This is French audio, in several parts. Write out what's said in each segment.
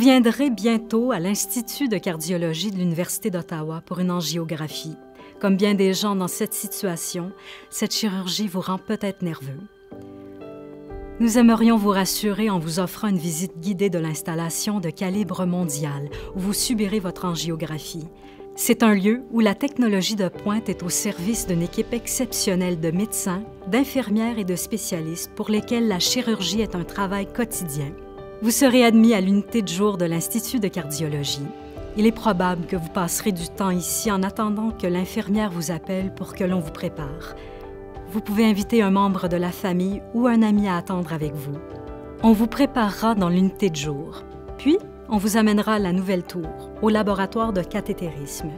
viendrez bientôt à l'Institut de cardiologie de l'Université d'Ottawa pour une angiographie. Comme bien des gens dans cette situation, cette chirurgie vous rend peut-être nerveux. Nous aimerions vous rassurer en vous offrant une visite guidée de l'installation de calibre mondial où vous subirez votre angiographie. C'est un lieu où la technologie de pointe est au service d'une équipe exceptionnelle de médecins, d'infirmières et de spécialistes pour lesquels la chirurgie est un travail quotidien. Vous serez admis à l'unité de jour de l'Institut de cardiologie. Il est probable que vous passerez du temps ici en attendant que l'infirmière vous appelle pour que l'on vous prépare vous pouvez inviter un membre de la famille ou un ami à attendre avec vous. On vous préparera dans l'unité de jour. Puis, on vous amènera à la nouvelle tour, au laboratoire de cathétérisme.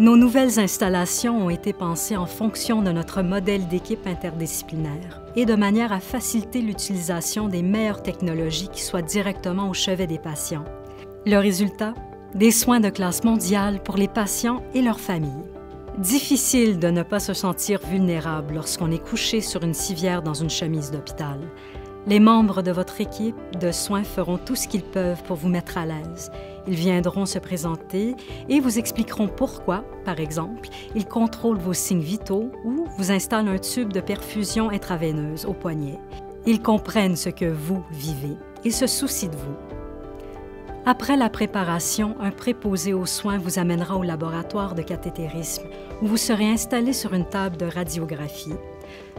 Nos nouvelles installations ont été pensées en fonction de notre modèle d'équipe interdisciplinaire et de manière à faciliter l'utilisation des meilleures technologies qui soient directement au chevet des patients. Le résultat? Des soins de classe mondiale pour les patients et leurs familles. Difficile de ne pas se sentir vulnérable lorsqu'on est couché sur une civière dans une chemise d'hôpital. Les membres de votre équipe de soins feront tout ce qu'ils peuvent pour vous mettre à l'aise. Ils viendront se présenter et vous expliqueront pourquoi, par exemple, ils contrôlent vos signes vitaux ou vous installent un tube de perfusion intraveineuse au poignet. Ils comprennent ce que vous vivez et se soucient de vous. Après la préparation, un préposé aux soins vous amènera au laboratoire de cathétérisme où vous serez installé sur une table de radiographie.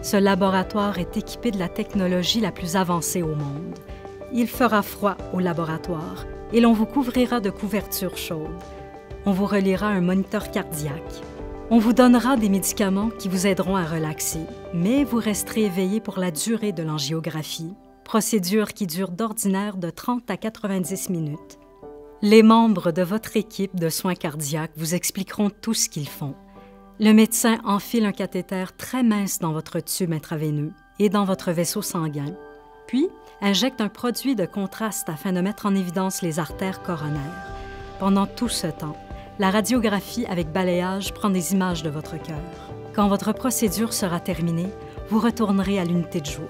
Ce laboratoire est équipé de la technologie la plus avancée au monde. Il fera froid au laboratoire et l'on vous couvrira de couvertures chaudes. On vous reliera un moniteur cardiaque. On vous donnera des médicaments qui vous aideront à relaxer, mais vous resterez éveillé pour la durée de l'angiographie procédure qui dure d'ordinaire de 30 à 90 minutes. Les membres de votre équipe de soins cardiaques vous expliqueront tout ce qu'ils font. Le médecin enfile un cathéter très mince dans votre tube intraveineux et dans votre vaisseau sanguin, puis injecte un produit de contraste afin de mettre en évidence les artères coronaires. Pendant tout ce temps, la radiographie avec balayage prend des images de votre cœur. Quand votre procédure sera terminée, vous retournerez à l'unité de jour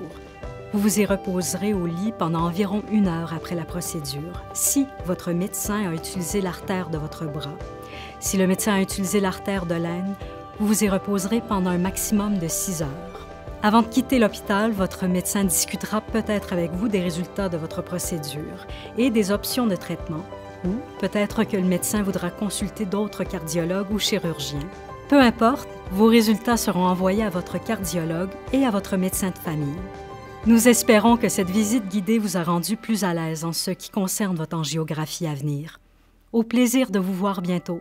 vous vous y reposerez au lit pendant environ une heure après la procédure, si votre médecin a utilisé l'artère de votre bras. Si le médecin a utilisé l'artère de l'aine, vous vous y reposerez pendant un maximum de six heures. Avant de quitter l'hôpital, votre médecin discutera peut-être avec vous des résultats de votre procédure et des options de traitement, ou peut-être que le médecin voudra consulter d'autres cardiologues ou chirurgiens. Peu importe, vos résultats seront envoyés à votre cardiologue et à votre médecin de famille. Nous espérons que cette visite guidée vous a rendu plus à l'aise en ce qui concerne votre angiographie à venir. Au plaisir de vous voir bientôt.